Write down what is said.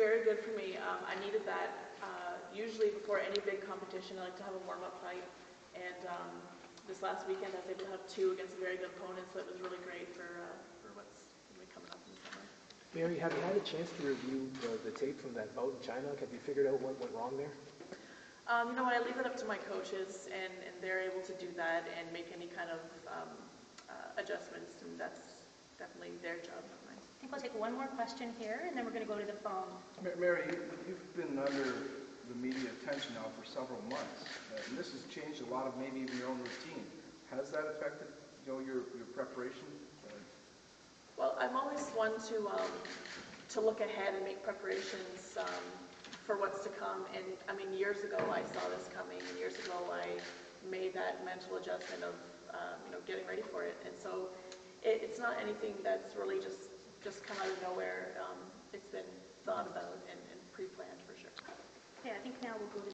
very good for me. Um, I needed that. Uh, usually before any big competition, I like to have a warm-up fight. And um, this last weekend, I was able to have two against a very good opponent, so it was really great for, uh, for what's coming up in the summer. Mary, have you had a chance to review the, the tape from that bout in China? Have you figured out what went wrong there? Um, you know what, I leave it up to my coaches, and, and they're able to do that and make any kind of um, uh, adjustments, and that's definitely their job, not mine. I think we'll take one more question here, and then we're going to go to the phone. Mary, you- you've been under the media attention now for several months, and this has changed a lot of maybe even your own routine. Has that affected, you know, your, your preparation? Well, I'm always one to, um, to look ahead and make preparations, um, for what's to come. And, I mean, years ago, I saw this coming, and years ago, I made that mental adjustment of, um, you know, getting ready for it. And so, it, it's not anything that's really just, just come out of nowhere. Um, it's been thought about and, and pre-planned for sure. Okay, I think now we'll go to